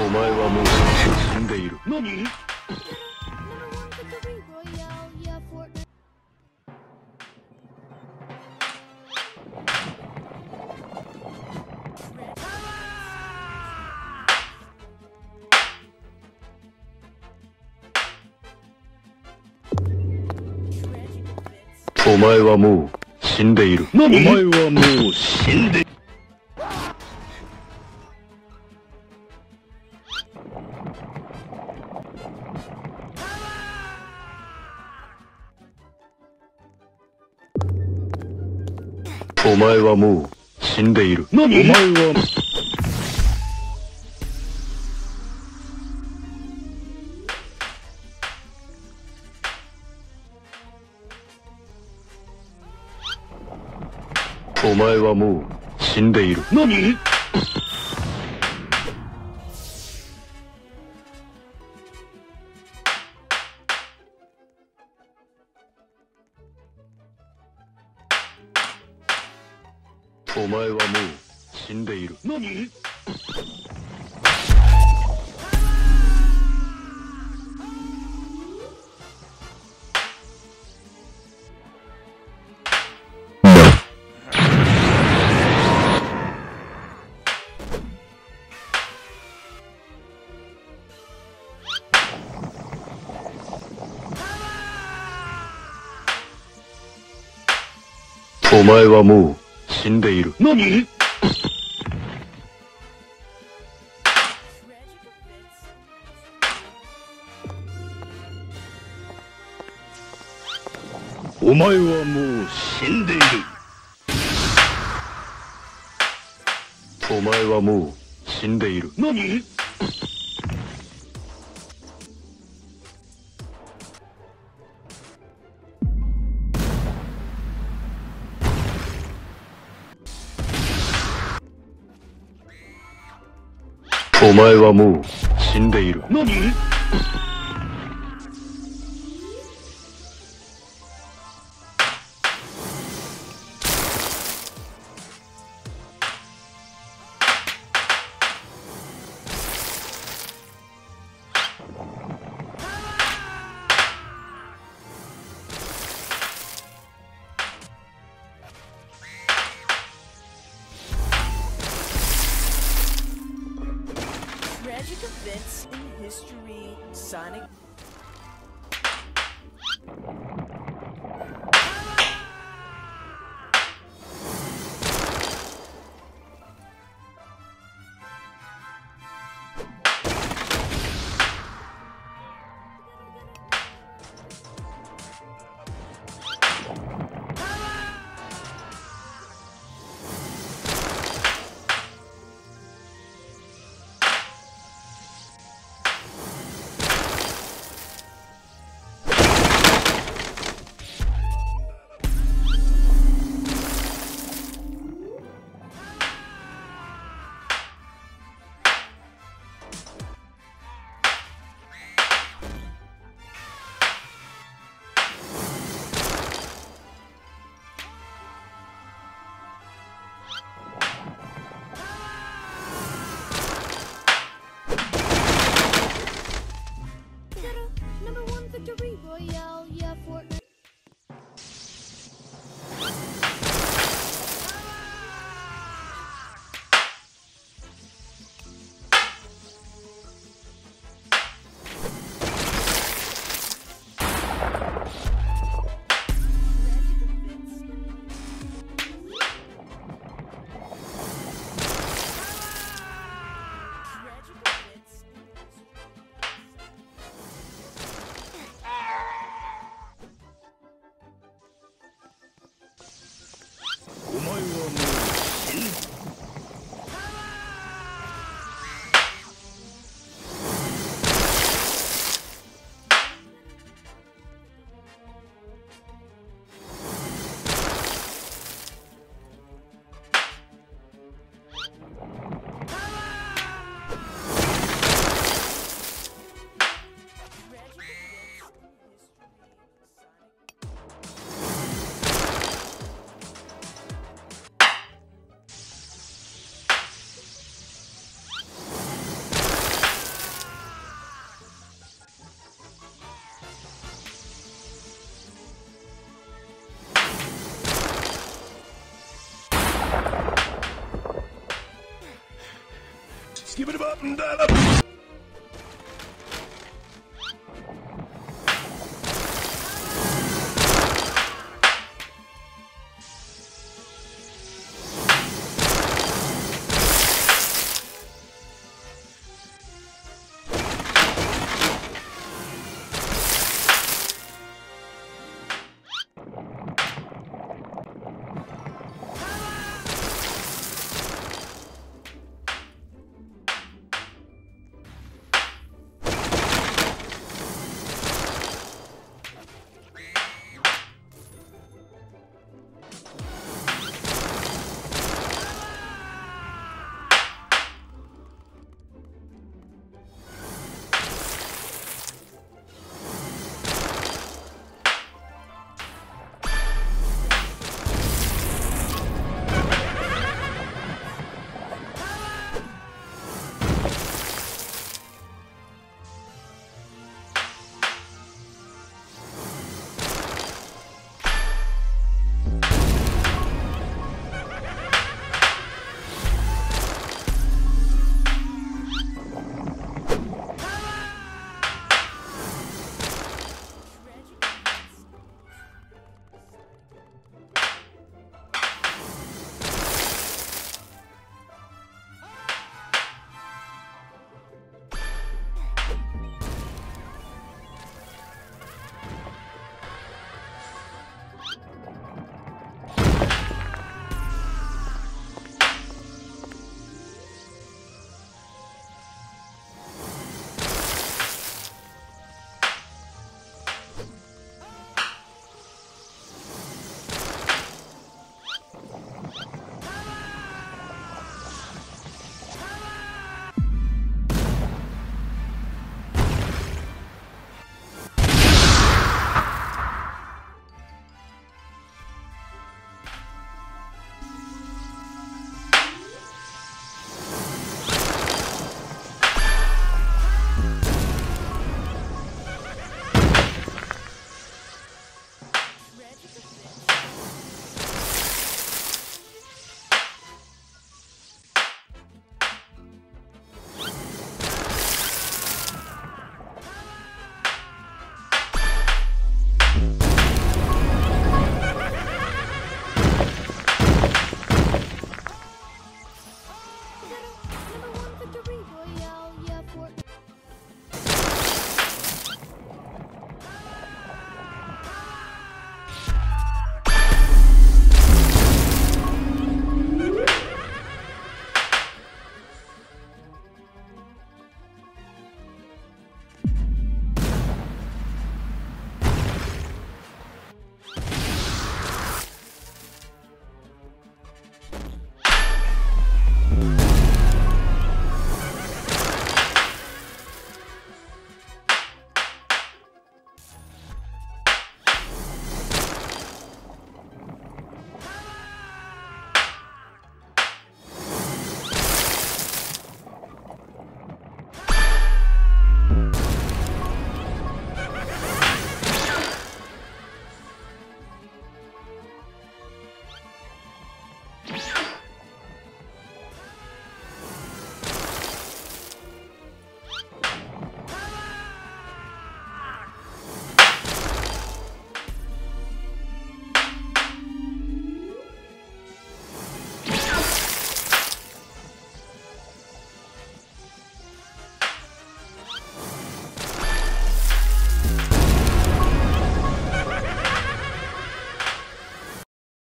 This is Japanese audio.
お前はもう死んでいるお前はもう死んでいる。お前はもう死んでいる。前はもう死んでいる。お何前はお前はもう死んでいる。何？お前はもう死んでいる。何？お前はもう死んでいる。何？お前はもう死んでいる。お前はもう死んでいる。何？前はもう死んでいる。何？mystery, sonic Something that I